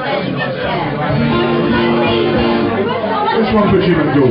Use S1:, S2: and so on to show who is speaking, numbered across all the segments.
S1: Which one puts you in the door?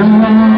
S2: now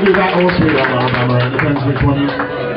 S1: can do that or on Alabama, it depends which one you...